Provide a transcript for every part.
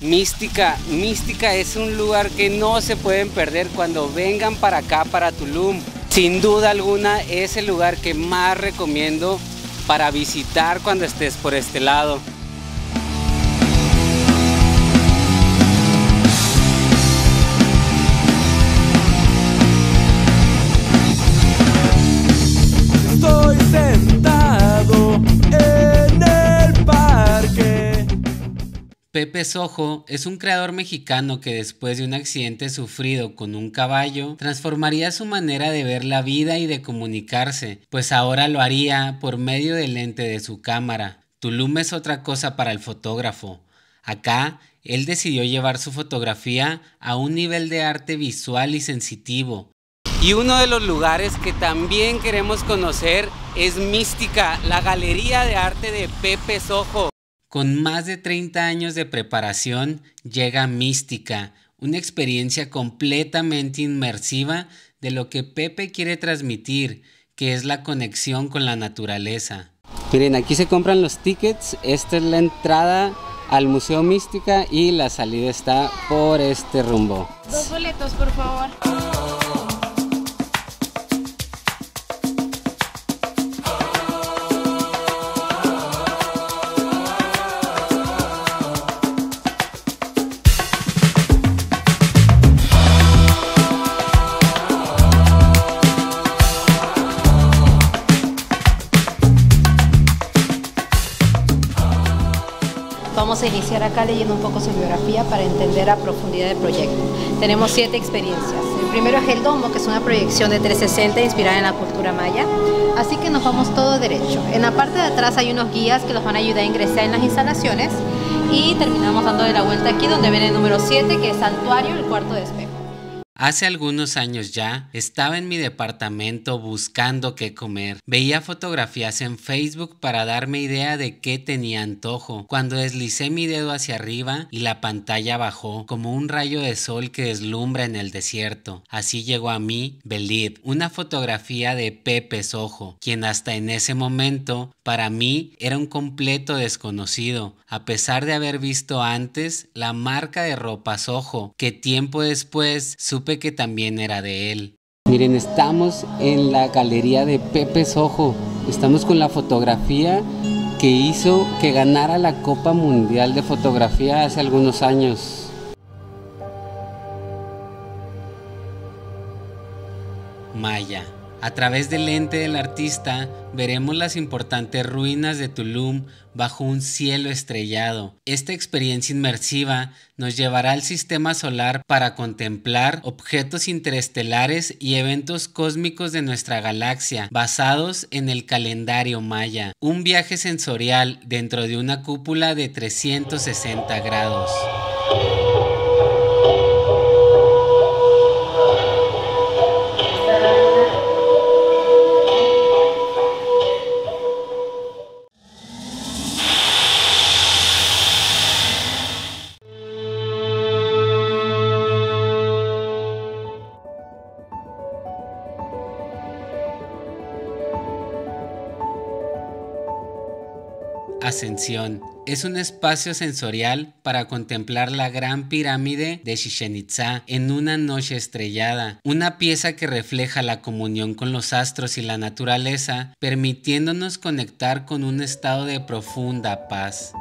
Mística, Mística es un lugar que no se pueden perder cuando vengan para acá, para Tulum. Sin duda alguna es el lugar que más recomiendo para visitar cuando estés por este lado. Pepe Sojo es un creador mexicano que después de un accidente sufrido con un caballo, transformaría su manera de ver la vida y de comunicarse, pues ahora lo haría por medio del lente de su cámara. Tulum es otra cosa para el fotógrafo. Acá, él decidió llevar su fotografía a un nivel de arte visual y sensitivo. Y uno de los lugares que también queremos conocer es Mística, la galería de arte de Pepe Sojo. Con más de 30 años de preparación llega Mística, una experiencia completamente inmersiva de lo que Pepe quiere transmitir, que es la conexión con la naturaleza. Miren, aquí se compran los tickets, esta es la entrada al Museo Mística y la salida está por este rumbo. Dos boletos, por favor. Vamos a iniciar acá leyendo un poco su biografía para entender a profundidad el proyecto. Tenemos siete experiencias. El primero es el domo, que es una proyección de 360 inspirada en la cultura maya. Así que nos vamos todo derecho. En la parte de atrás hay unos guías que los van a ayudar a ingresar en las instalaciones y terminamos dando de la vuelta aquí donde ven el número 7 que es santuario, el cuarto de espejo. Hace algunos años ya estaba en mi departamento buscando qué comer. Veía fotografías en Facebook para darme idea de qué tenía antojo. Cuando deslicé mi dedo hacia arriba y la pantalla bajó como un rayo de sol que deslumbra en el desierto. Así llegó a mí Believe, una fotografía de Pepe Sojo, quien hasta en ese momento para mí era un completo desconocido, a pesar de haber visto antes la marca de ropa Sojo, que tiempo después que también era de él. Miren, estamos en la galería de Pepe Sojo. Estamos con la fotografía que hizo que ganara la Copa Mundial de Fotografía hace algunos años. Maya. A través del lente del artista veremos las importantes ruinas de Tulum bajo un cielo estrellado. Esta experiencia inmersiva nos llevará al sistema solar para contemplar objetos interestelares y eventos cósmicos de nuestra galaxia basados en el calendario maya. Un viaje sensorial dentro de una cúpula de 360 grados. Ascensión. Es un espacio sensorial para contemplar la gran pirámide de Chichen Itza en una noche estrellada, una pieza que refleja la comunión con los astros y la naturaleza, permitiéndonos conectar con un estado de profunda paz.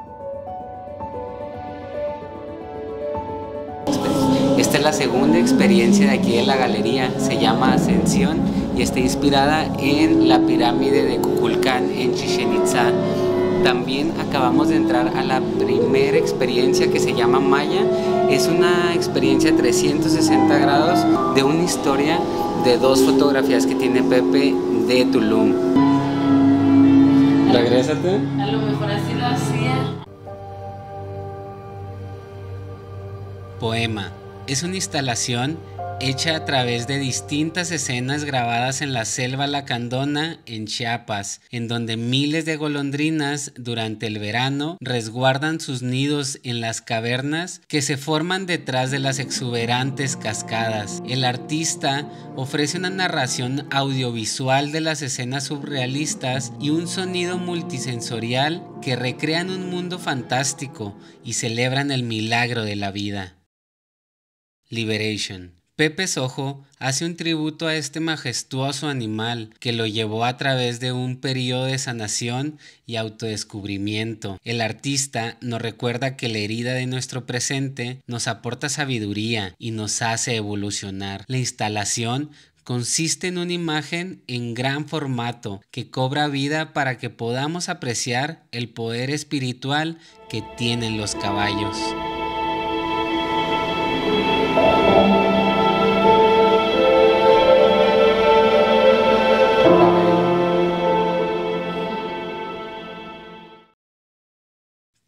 Esta es la segunda experiencia de aquí de la galería, se llama Ascensión y está inspirada en la pirámide de Kukulcán en Chichen Itza también acabamos de entrar a la primera experiencia que se llama Maya. Es una experiencia 360 grados de una historia de dos fotografías que tiene Pepe de Tulum. Regrésate. A lo mejor así lo hacía. Poema. Es una instalación hecha a través de distintas escenas grabadas en la selva lacandona en Chiapas, en donde miles de golondrinas durante el verano resguardan sus nidos en las cavernas que se forman detrás de las exuberantes cascadas. El artista ofrece una narración audiovisual de las escenas surrealistas y un sonido multisensorial que recrean un mundo fantástico y celebran el milagro de la vida. Liberation. Pepe Sojo hace un tributo a este majestuoso animal que lo llevó a través de un periodo de sanación y autodescubrimiento. El artista nos recuerda que la herida de nuestro presente nos aporta sabiduría y nos hace evolucionar. La instalación consiste en una imagen en gran formato que cobra vida para que podamos apreciar el poder espiritual que tienen los caballos.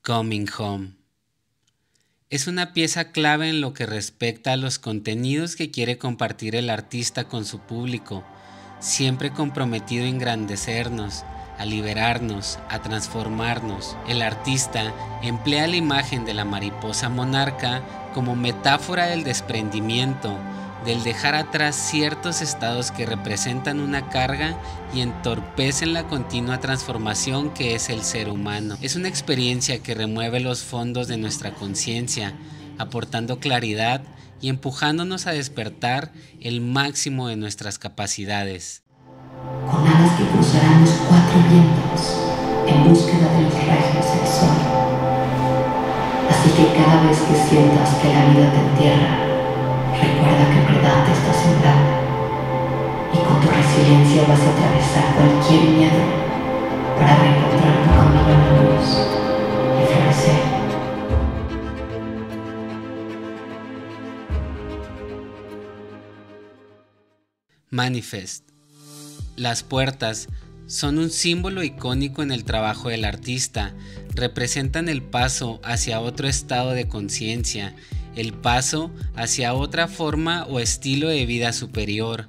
Coming Home. Es una pieza clave en lo que respecta a los contenidos que quiere compartir el artista con su público, siempre comprometido a engrandecernos, a liberarnos, a transformarnos. El artista emplea la imagen de la mariposa monarca como metáfora del desprendimiento, del dejar atrás ciertos estados que representan una carga y entorpecen la continua transformación que es el ser humano. Es una experiencia que remueve los fondos de nuestra conciencia, aportando claridad y empujándonos a despertar el máximo de nuestras capacidades. Con alas que cruzarán los cuatro vientos en búsqueda del rayos del sol. Así que cada vez que sientas que la vida te entierra, sembrando y con tu resiliencia vas a atravesar cualquier miedo para reencontrar tu camino en la luz y florecer. Manifest. Las puertas son un símbolo icónico en el trabajo del artista, representan el paso hacia otro estado de conciencia el paso hacia otra forma o estilo de vida superior.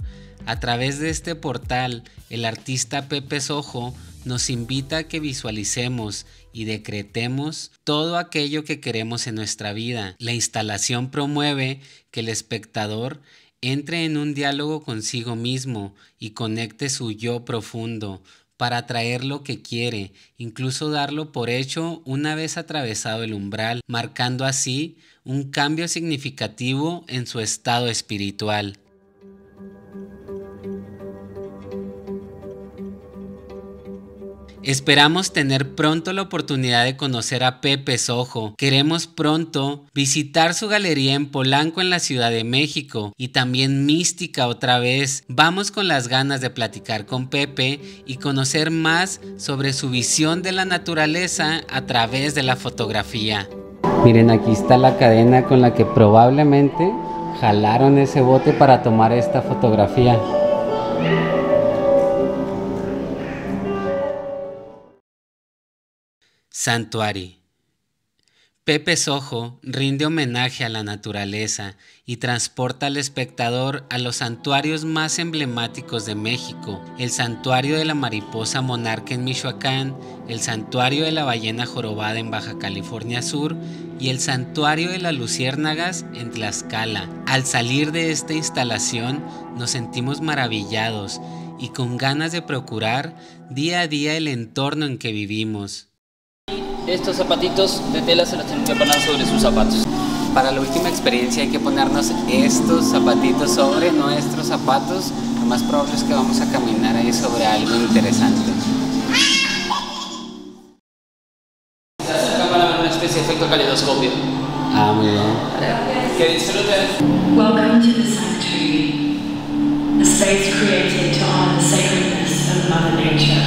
A través de este portal, el artista Pepe Sojo nos invita a que visualicemos y decretemos todo aquello que queremos en nuestra vida. La instalación promueve que el espectador entre en un diálogo consigo mismo y conecte su yo profundo para atraer lo que quiere, incluso darlo por hecho una vez atravesado el umbral, marcando así un cambio significativo en su estado espiritual. Esperamos tener pronto la oportunidad de conocer a Pepe Sojo. Queremos pronto visitar su galería en Polanco en la Ciudad de México y también Mística otra vez. Vamos con las ganas de platicar con Pepe y conocer más sobre su visión de la naturaleza a través de la fotografía. Miren, aquí está la cadena con la que probablemente jalaron ese bote para tomar esta fotografía. Santuari. Pepe Sojo rinde homenaje a la naturaleza y transporta al espectador a los santuarios más emblemáticos de México, el santuario de la mariposa monarca en Michoacán, el santuario de la ballena jorobada en Baja California Sur y el santuario de las luciérnagas en Tlaxcala. Al salir de esta instalación nos sentimos maravillados y con ganas de procurar día a día el entorno en que vivimos. Estos zapatitos de tela se los tienen que poner sobre sus zapatos. Para la última experiencia hay que ponernos estos zapatitos sobre nuestros zapatos. Lo más probable es que vamos a caminar ahí sobre algo interesante. Se acerca para ver una especie de efecto calidoscopio. Ah, muy bien. Que disfruten. Welcome to the sanctuary, a space created to honor the sacredness of Mother Nature.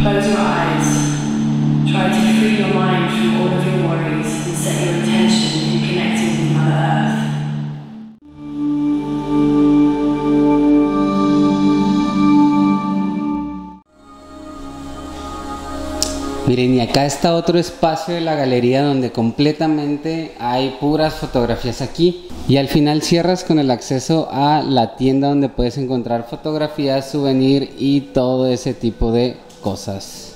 Close your eyes. Try to free your mind from all of your worries and set your attention in connecting with Mother Earth. Miren, y acá está otro espacio de la galería donde completamente hay puras fotografías aquí. Y al final cierras con el acceso a la tienda donde puedes encontrar fotografías, souvenir y todo ese tipo de cosas.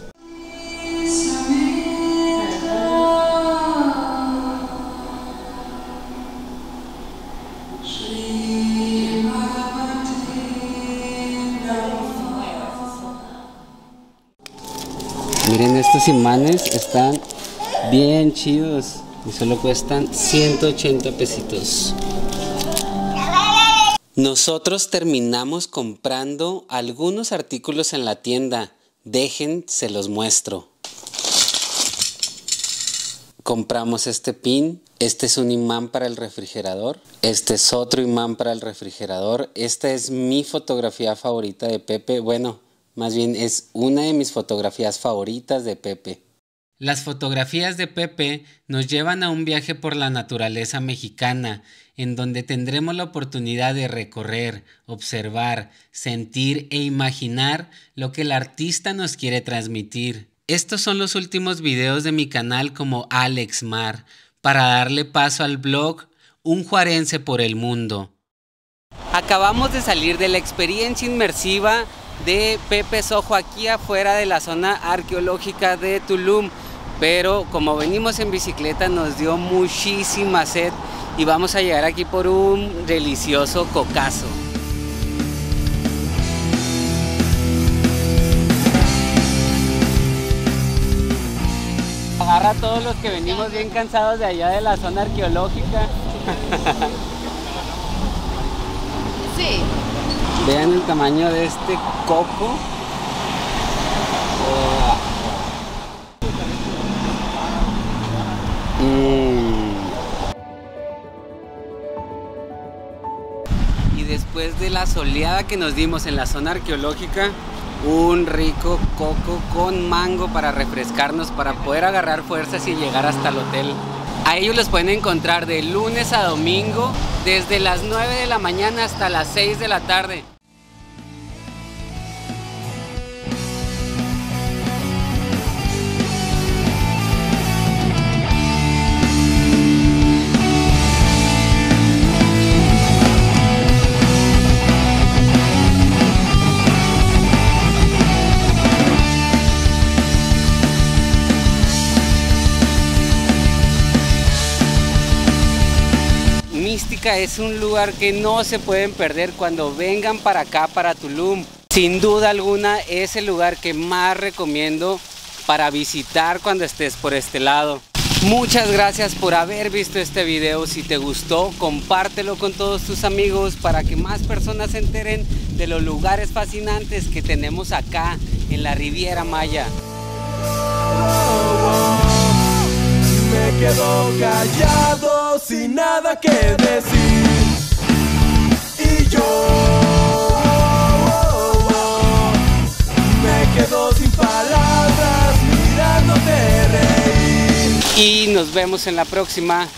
Miren estos imanes, están bien chidos y solo cuestan 180 pesitos. Nosotros terminamos comprando algunos artículos en la tienda. Dejen, se los muestro. Compramos este pin. Este es un imán para el refrigerador. Este es otro imán para el refrigerador. Esta es mi fotografía favorita de Pepe. Bueno, más bien es una de mis fotografías favoritas de Pepe. Las fotografías de Pepe nos llevan a un viaje por la naturaleza mexicana, en donde tendremos la oportunidad de recorrer, observar, sentir e imaginar lo que el artista nos quiere transmitir. Estos son los últimos videos de mi canal como Alex Mar, para darle paso al blog Un Juarense por el Mundo. Acabamos de salir de la experiencia inmersiva de Pepe Sojo aquí afuera de la zona arqueológica de Tulum. Pero como venimos en bicicleta nos dio muchísima sed y vamos a llegar aquí por un delicioso cocazo. A todos los que venimos bien cansados de allá de la zona arqueológica. Sí. Vean el tamaño de este coco. Y después de la soleada que nos dimos en la zona arqueológica, un rico coco con mango para refrescarnos, para poder agarrar fuerzas y llegar hasta el hotel. A ellos los pueden encontrar de lunes a domingo, desde las 9 de la mañana hasta las 6 de la tarde. Es un lugar que no se pueden perder cuando vengan para acá, para Tulum. Sin duda alguna es el lugar que más recomiendo para visitar cuando estés por este lado. Muchas gracias por haber visto este video. Si te gustó, compártelo con todos tus amigos para que más personas se enteren de los lugares fascinantes que tenemos acá en la Riviera Maya. Me quedo callado sin nada que decir. Y yo me quedo sin palabras mirándote reír. Y nos vemos en la próxima.